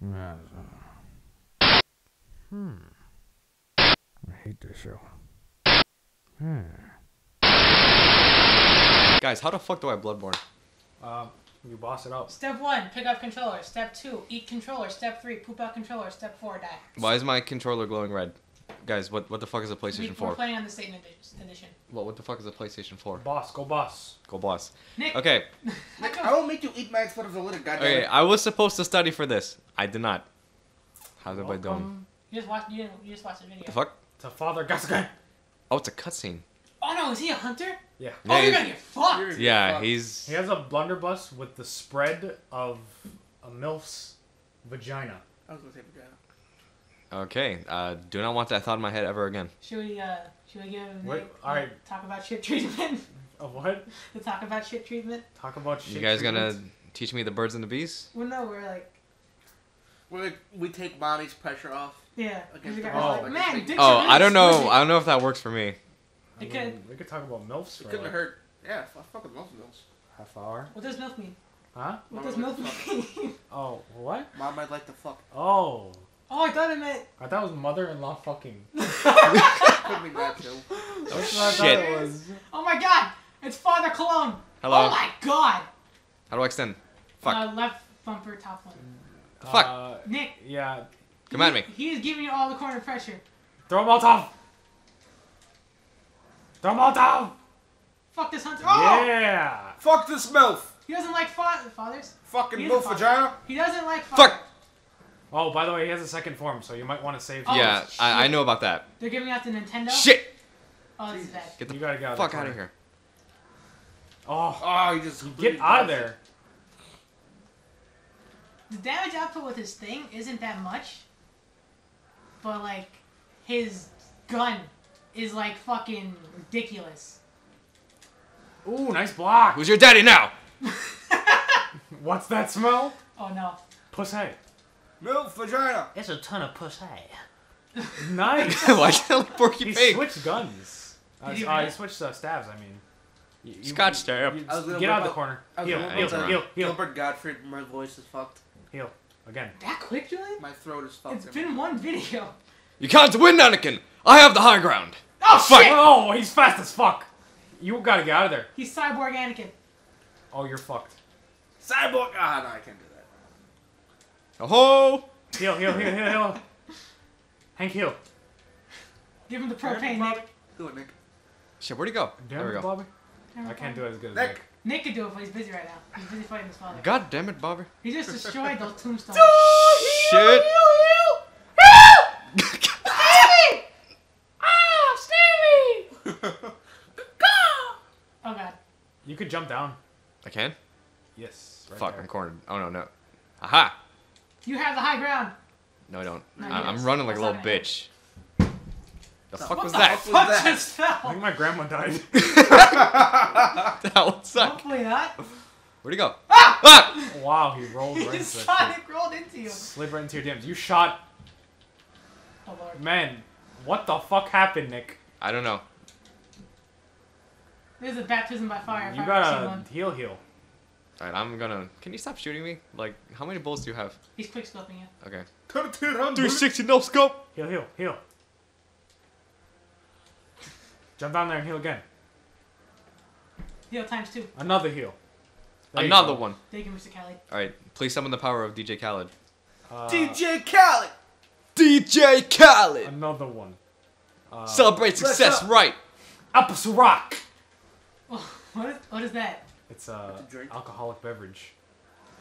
Hmm. I hate this show. Hmm. Guys, how the fuck do I Bloodborne? Um, you boss it up. Step one, pick up controller. Step two, eat controller. Step three, poop out controller. Step four, die. Why is my controller glowing red? Guys, what what the fuck is a We, PlayStation we're 4? playing on the Satan edi- edition. What what the fuck is a PlayStation 4? Boss, go boss. Go boss. Nick, Okay, Nick, I will make you eat my explosives a little goddamn. okay. I was supposed to study for this. I did not. How's everybody doing? Welcome you just watch. You, you just watched the video. The fuck? To Father Gasuke. Oh, it's a cutscene. Oh no, is he a hunter? Yeah. oh, Yeah, you're he's- gonna get fucked. You're- Yeah, Fuck. he's. He has a blunderbuss with the spread of a MILF's vagina. I was gonna say vagina. Okay. Uh, do not want that thought in my head ever again. Should we? Uh, should we give Wait, Nick, alright. talk about shit treatment? Of what? to talk about shit treatment? Talk about shit. You guys gonna teach me the birds and the bees? Well, no, we're like, We're like, we take mommy's pressure off. yeah. Against the guys wall, like, like man, a dicks Oh, really I don't know. squishy." I don't know if that works for me. I mean, could- we could talk about MILFs It couldn't like hurt. Yeah, f- fucking most mills. half hour. What does milk mean? Huh? What does Mama milk likes mean? Oh, what? Mom might like to fuck. Oh. Oh, I thought it meant. I thought it was mother-in-law fucking. Could be that too. That's what I thought Shit. it was. Oh my god, it's Father Cologne. Hello. Oh my god. How do I extend? Fuck. Uh, left bumper, top one. Fuck. Uh, Nick. yeah. Come at me. He is giving you all the corner pressure. Throw him all off. Throw him off. Fuck this hunter. Oh! Yeah. Fuck this MILF! He doesn't like fa- fathers. Fucking He's MILF father. vagina! He doesn't like fathers. Fuck. Oh, by the way, he has a second form, so you might want to save. Oh, yeah, I, I know about that. They're giving out the Nintendo. Shit. Oh, this is bad. Get the You gotta get out fuck the out of here. Oh, Oh, you just get out of dodged it. there. The damage output with his thing isn't that much, but like his gun is like fucking ridiculous. Ooh, nice block. Who's your daddy now? What's that smell? Oh no. Pussy. MILF vagina! It's a ton of pussy. Nice. Why can't like Porky he Pig? switched guns. Uh, Did he uh, he really? switched uh, stabs. I mean. You- you- Scotch stab. you- I was gonna get out of the out- corner. I was Heal, gonna heal, ain't heal, around. heal, heal, Gilbert Gottfried, my voice is fucked. heal. Again. That quick, Julian? My throat is fucked. It's been one video. You can't win, Anakin. I have the high ground. Oh Fuck. shit! Oh, he's fast as fuck. You gotta get out of there. He's cyborg Anakin. Oh, you're fucked. Cyborg! Ah, no, I can't do that. Ho! Heal, heal, heal, heal, heal. Hank, heal. Give him the propane, Nick. Do it, Nick. Shit, where'd he go? Damn there we go. Bobby. I can't do it as good as Nick! Nick. Nick could do it, but he's busy right now. He's busy fighting his father. God damn it, Bobby. He just destroyed those tombstones. Shit. Oh god. You could jump down. I can? Yes. Right Fuck, there. I'm cornered. Oh no, no. Aha! You have the high ground. No, I don't. No, I, I'm running like a little not bitch. The fuck What was the that? fuck? Fuck that? just I think my grandma died. that would suck. Hopefully not. Where'd he go? Ah! wow, he rolled right into that His rolled into you. Slid right into your DMs. You shot. Oh lord. Man, what the fuck happened, Nick? I don't know. This is a baptism by fire. You I've ever seen gotta one. heal, heal. Alright, I'm gonna. Can you stop shooting me? Like, how many bullets do you have? He's quick scoping you. Okay. 300! 360 no scope! Heal, heal, heal. Jump down there and heal again. Heal times two. Another heal. There Another go. one. Thank you, Mr. Kelly. Alright, please summon the power of DJ Khaled. Uh, DJ Khaled! DJ Khaled! Another one. Uh, Celebrate let's success, up. right? Apples Rock. Oh, what is what is that? It's a It's a drink. alcoholic beverage.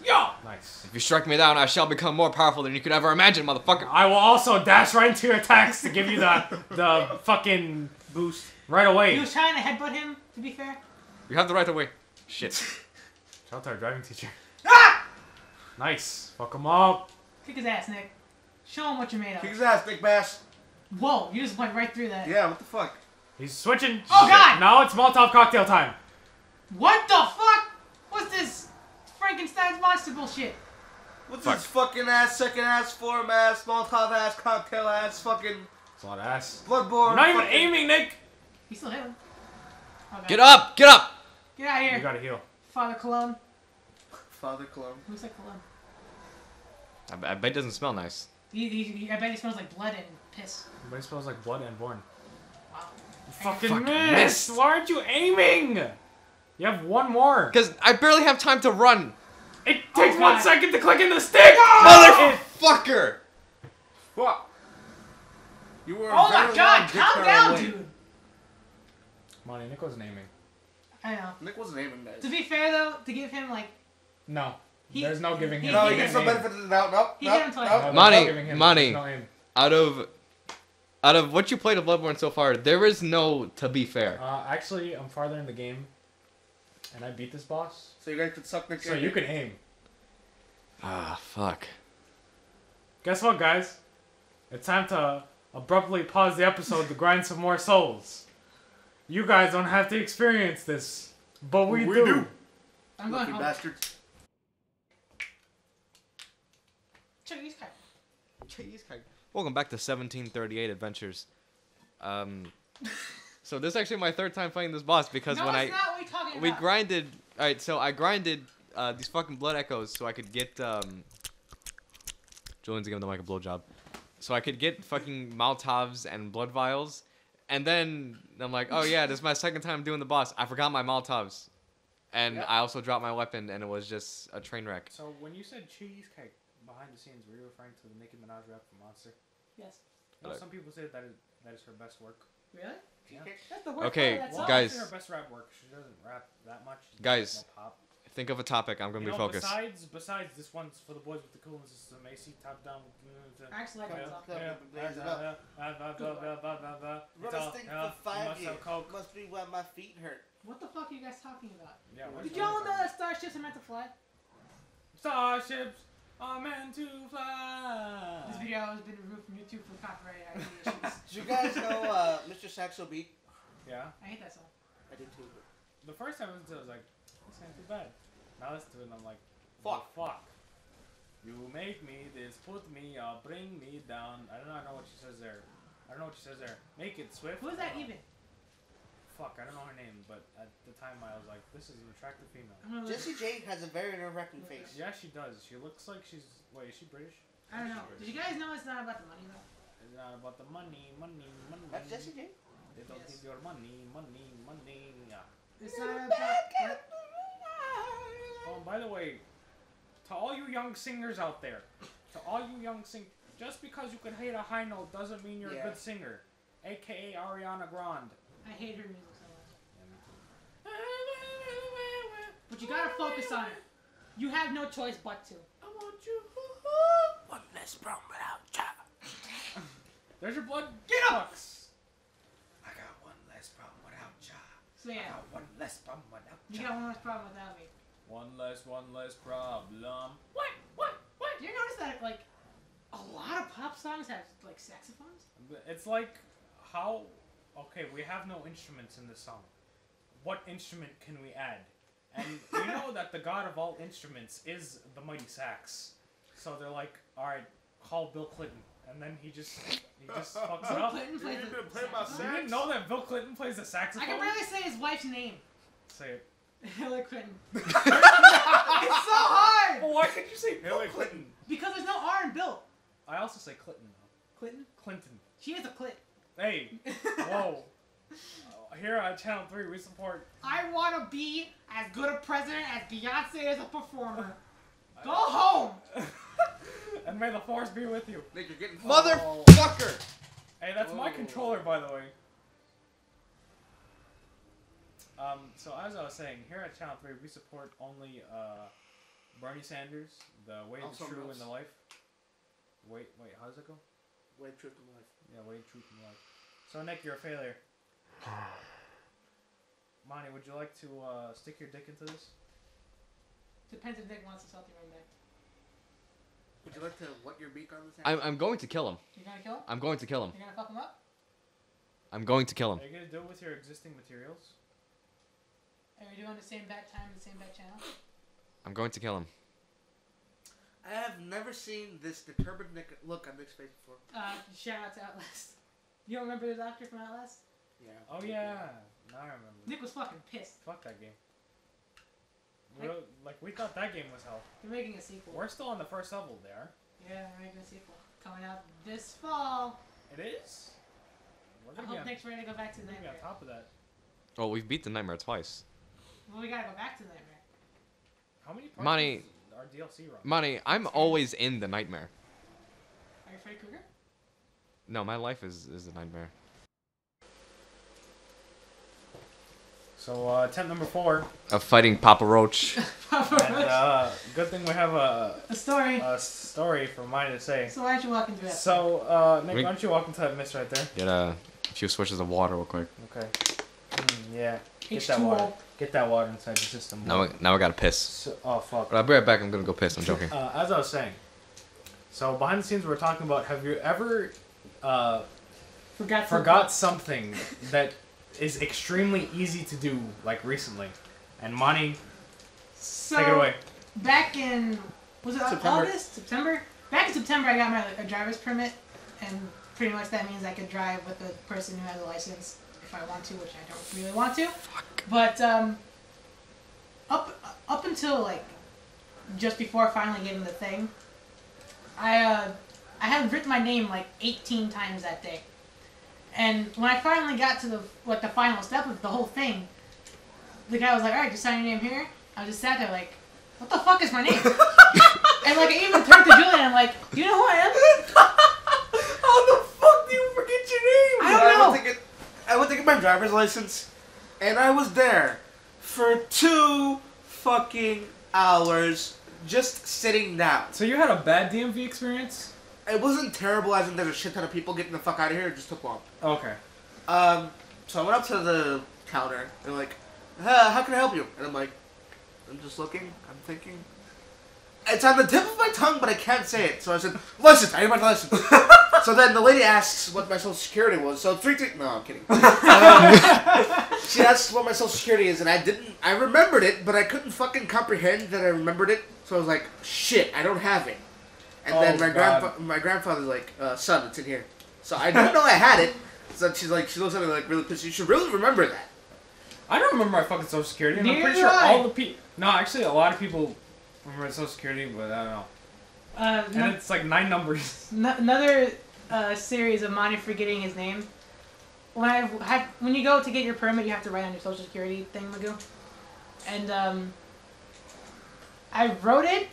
Yo! Nice. If you strike me down, I shall become more powerful than you could ever imagine, motherfucker. I will also dash right into your attacks to give you the the fucking Boost. right away. He away. was trying to headbutt him. To be fair. You have the right of way. Shit. Shout out to our driving teacher. Ah! Nice. Fuck him up. Kick his ass, Nick. Show him what you're made of. Kick his ass, Big Bass. Whoa! You just went right through that. Yeah, what the fuck? He's switching. Oh, God! Now it's Molotov cocktail time. What the fuck? What's this Frankenstein's monster bullshit? What's Fuck. this fucking ass, second ass, form ass, Molotov ass, cocktail ass, fucking It's a lot of ass. Bloodborne? You're not even aiming, Nick. He's still hit him. Okay. Get up! Get up! Get out of here! You gotta heal. Father Cologne. Father Cologne. Who's that Cologne? I, bet- I bet it doesn't smell nice. He, he, he- I bet it smells like blood and piss. It smells like blood and born. Wow. You fucking, Fucking missed. missed. Why aren't you aiming? You have one more. Cause I barely have time to run. It takes Oh, one God. second to click in the stick. Motherfucker! Fuck. You were. Oh my god, long dick calm hair down, away. dude. Monty, Nick was naming. I know. Nick wasn't aiming that. To be fair though, to give him like No. He- There's no giving him. he- No, he he gets no the benefit of the doubt. No, He no, hit him twice. no. Money, no money. No. Out of out of what you played of Bloodborne so far, there is no to be fair. Uh, actually, I'm farther in the game, and I beat this boss, So you guys could suck Nick's so you can aim. Ah, fuck. Guess what, guys? It's time to abruptly pause the episode to grind some more souls. You guys don't have to experience this, but we, We do. do. I'm going Lucky home. bastards. Check these guys. Welcome back to 1738 Adventures. Um, so this is actually my third time playing this boss because no, when it's I not what we're talking we about. grinded, all right, so I grinded uh, these fucking blood echoes so I could get um. Julian's giving the mic a blowjob, so I could get fucking Molotovs and blood vials, and then I'm like, oh yeah, this is my second time doing the boss. I forgot my Molotovs, and Yeah. I also dropped my weapon, and it was just a train wreck. So when you said cheesecake behind the scenes, were you referring to the Nicki Minaj rap for Monster? Yes. You know, some people say that is, that is her best work. Really? Yeah. That's the worst Okay, part of that Well, song. guys. I say her best rap work. She doesn't rap that much. She does Guys. more pop. Think of a topic. I'm gonna You be know, focused. Besides, besides this one's for the boys with the coolness system, AC top down. I actually like that song. Run a stink for five years. Must be why my feet hurt. What the fuck are you guys talking about? Yeah, Did y'all know that starships are meant to fly? Starships are meant to fly. This video has been removed from YouTube for copyright issues. Did you guys know uh, Mr. Saxobeat? Yeah. I hate that song. I did too. The first time I listened to it, I was like, this ain't too bad. Now I listen to it and I'm like, Fuck. fuck. You make me this, put me up, bring me down. I don't know, I know what she says there. I don't know what she says there. Make it swift. Who is that even? Fuck, I don't know her name, but at the time I was like, this is an attractive female. I'm gonna look- Jessie J has a very nerve-wracking face. Yeah, she does. She looks like she's. Wait, is she British? I don't know. Did you guys know it's not about the money though? It's not about the money, money, money. That's Jessie J. They don't Yes. need your money, money, money. Yeah. It's not about. Oh, by the way, to all you young singers out there, to all you young sing, just because you can hate a high note doesn't mean you're Yeah. a good singer. AKA Ariana Grande. I hate her music so much. But you gotta focus on it. You have no choice but to. I want you. One less brown without cha. There's your blood. Get up! Bucks. I got one less problem without cha. So yeah, one less brown without you got one less problem without me. One less, one less problem. What? What? What? Do you notice that like a lot of pop songs have like saxophones? It's like how. Okay, we have no instruments in this song. What instrument can we add? And you know that the god of all instruments is the mighty sax. So they're like, all right, call Bill Clinton, and then he just he just fucks it Bill up. Clinton plays You the didn't play my saxophone? You didn't know that Bill Clinton plays the sax. I can barely say his wife's name. Say it. Hillary Clinton. it's so hard Well, why couldn't you say Bill Clinton? because there's no R in Bill. I also say Clinton though. Clinton. Clinton. She is a clit. Hey, whoa. Uh, Here on Channel 3, we support. I want to be as good a president as Beyonce is a performer. Go home. and may the force be with you. Nick, you're getting Motherfucker! Hey, that's my controller, by the way. Um, so as I was saying, here at Channel 3, we support only uh, Bernie Sanders, the way, Also the true, Mills. and the life. Wait, wait, how does it go? Wait, truth in life. Yeah, way, truth, and life. So Nick, you're a failure. Monty, would you like to uh, stick your dick into this? Depends if Nick wants to salty run back. Would you like to wet your beak on this? I'm, I'm going to kill him. You gonna kill him? I'm going to kill him. You gonna fuck him up? I'm going to kill him. Are you gonna do it with your existing materials? Are we doing the same bat time, the same bat channel? I'm going to kill him. I have never seen this determined Nick look on Nick's face before. Uh, shout out to Outlast. You don't remember the doctor from Outlast? Yeah. Oh yeah, now I remember. Nick was fucking pissed. Fuck that game. We were- like we thought that game was hell. They're making a sequel. We're still on the first level there. Yeah, they're making a sequel coming out this fall. It is. We're I gonna be hope on, Nick's ready to go back to we're the gonna be on top of that. Oh, we've beat the nightmare twice. Well, we gotta go back to nightmare. How many parts Money. Is our DLC run? Money, I'm always in the nightmare. Are you Freddy Krueger? No, my life is is a nightmare. So uh, attempt number four. Of fighting Papa Roach. And uh, good thing we have a, a story. a story for mine to say. so why don't you walk into that? So uh, Nick, We- why don't you walk into that mist right there? Get a few switches of water real quick. Okay. Mm, yeah. Get that water. H2O. Get that water inside your system. Now, I- now I gotta piss. So, oh fuck. But I'll be right back. I'm gonna go piss. I'm joking. Uh, as I was saying, so behind the scenes we are talking about. Have you ever uh, Forgot. forgot something that is extremely easy to do, like recently? And Monty, So, take it away. Back in was it September. August? September? Back in September, I got my a driver's permit, and pretty much that means I could drive with a person who has a license if I want to, which I don't really want to. But um, up up until like just before finally getting the thing, I uh, I had written my name like 18 times that day, and when I finally got to the like the final step of the whole thing, the guy was like, "All right, just sign your name here." I was just sat there like, "What the fuck is my name?" and like I even turned to Julian, I'm like, "Do you know who I am?" How the fuck do you forget your name? I don't know. Went to get, I went to get my driver's license, and I was there for two fucking hours just sitting down. So you had a bad DMV experience? It wasn't terrible, as in there's a shit ton of people getting the fuck out of here. It just took long. Okay. Um, so I went up to the counter and like, uh, how can I help you? And I'm like, I'm just looking. I'm thinking. It's on the tip of my tongue, but I can't say it. So I said, license. I need my license. so then the lady asks what my social security was. So three three. No, I'm kidding. Um, she asks what my social security is, and I didn't. I remembered it, but I couldn't fucking comprehend that I remembered it. So I was like, shit, I don't have it. And Oh, then my God. grandfa- my grandfather's like, uh, son, it's in here. So I didn't know I had it. So she's like, she looks at me like really pissed. You should really remember that. I don't remember my fucking social security, and I'm pretty sure I. all the people. No, actually, a lot of people remember social security, but I don't know. Uh, And no- it's like nine numbers. N- another uh, series of Monty forgetting his name. When I had, when you go to get your permit, you have to write on your social security thing, Magoo. And um, I wrote it.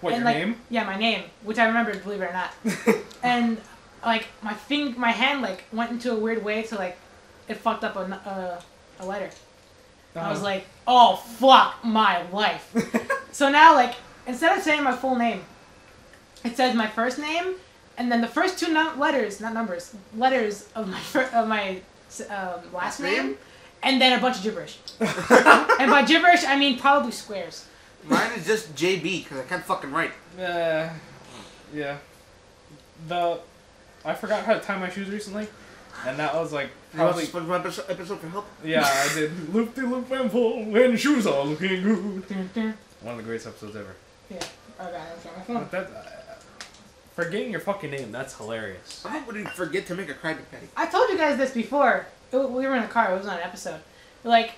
What and your like, name? Yeah, my name, which I remembered, believe it or not. and like my fing, my hand like went into a weird way to like it fucked up a, uh, a letter. I was Uh-huh. like, oh fuck my life. so now like instead of saying my full name, it says my first name and then the first two num- letters, not numbers, letters of my fir- of my um, last Last name, name? and then a bunch of gibberish. and by gibberish, I mean probably squares. Mine is just JB because I can't fucking write. Uh, yeah. The I forgot how to tie my shoes recently, and that was like probably to SpongeBob episode, episode for help? yeah. I did loop the loop and pull when shoes are looking good. Dun, dun. One of the greatest episodes ever. Yeah. Oh god, I'm sorry, my phone. But that forgetting your fucking name, that's hilarious. I wouldn't forget to make a Krabby Patty. I told you guys this before. It- we were in the car. It was on an episode. Like,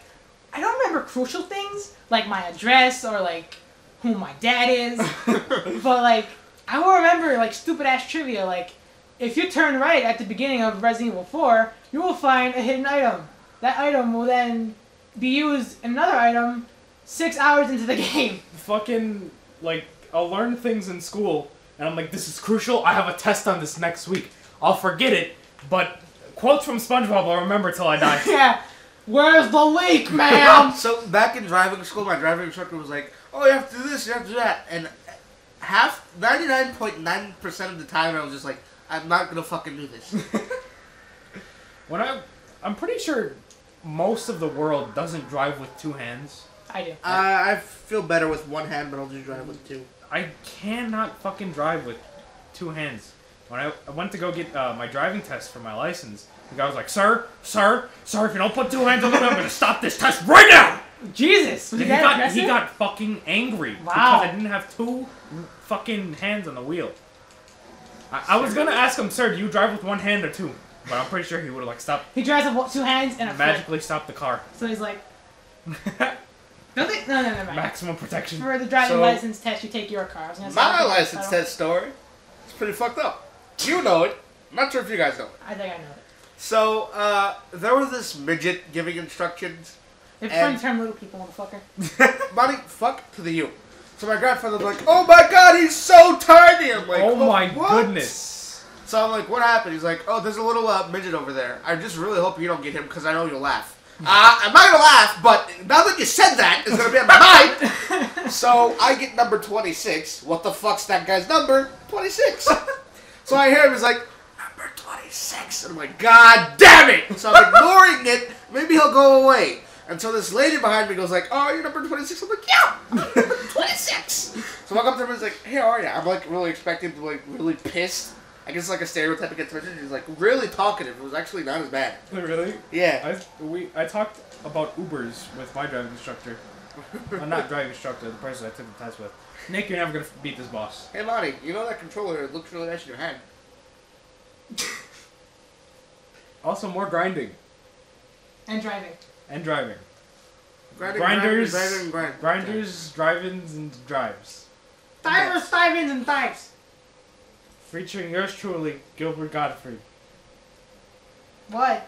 I don't remember crucial things like my address or like who my dad is, but like I will remember like stupid ass trivia. Like, if you turn right at the beginning of Resident Evil 4, you will find a hidden item. That item will then be used in another item six hours into the game. Fucking like I'll learn things in school, and I'm like, this is crucial. I have a test on this next week. I'll forget it, but quotes from SpongeBob I'll remember till I die. yeah. Where's the leak, ma'am? So back in driving school, my driving instructor was like, "Oh, you have to do this, you have to do that," and half, ninety nine point nine percent of the time, I was just like, "I'm not gonna fucking do this." When I, I'm pretty sure most of the world doesn't drive with two hands. I do. uh, I feel better with one hand, but I'll just drive with two. I cannot fucking drive with two hands. When I, I went to go get uh, my driving test for my license, the guy was like, "Sir, sir, sir, if you don't put two hands on the wheel, I'm gonna stop this test right now." Jesus. Was he got he got fucking angry Wow. because I didn't have two fucking hands on the wheel. I, I was gonna ask him, "Sir, do you drive with one hand or two? But I'm pretty sure he would have like stopped He drives with two hands and a foot. magically stopped the car. So he's like, Don't they? No, no, no, no. Maximum protection. For the driving So- license test, you take your car. I was My license I test story. It's pretty fucked up. You know it. I'm not sure if you guys know. it. I think I know it. So, uh, there was this midget giving instructions. It's And- fun term little people, motherfucker. Money, fuck to the you. So my grandfather's like, oh my god, he's so tiny. I'm like, oh my what?" goodness. So I'm like, what happened? He's like, oh, there's a little uh, midget over there. I just really hope you don't get him because I know you'll laugh. Uh, I'm not gonna laugh, but now that you said that, it's gonna be on my mind. so I get number 26. What the fuck's that guy's number? 26. so I hear him, he's like, number 26. And I'm like, god damn it! So I'm ignoring it. Maybe he'll go away. And so this lady behind me goes like, oh, you're number 26? I'm like, yeah, I'm number 26. So I walk up to him and he's like, hey, how are you? I'm like really expecting to like really pissed. I guess like a stereotypic attention. He's like really talkative. It was actually not as bad. Really? Yeah. I we I talked about Ubers with my driving instructor. I'm not driving instructor, the person I took the test with. Nick, you're never gonna beat this boss. Hey, Monty, you know that controller looks really nice in your hand. Also, more grinding And driving. and driving. Grinding, Grinders, grinding, grinding, grinding. grinders, drive-ins, and drives. Divers, dive-ins, and dives. Featuring yours truly, Gilbert Gottfried, What?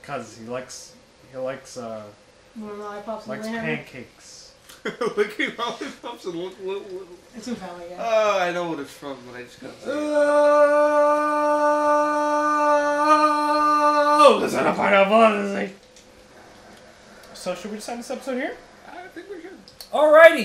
because he likes he likes uh Little lollipops and likes Willy Hammer? pancakes. look at lollipops and look, look, look. It's a Family Guy. Oh, I know what it's from, but I just can't say it. Oh, listen to pineapple. So should we just end this episode here? I think we should. Alrighty.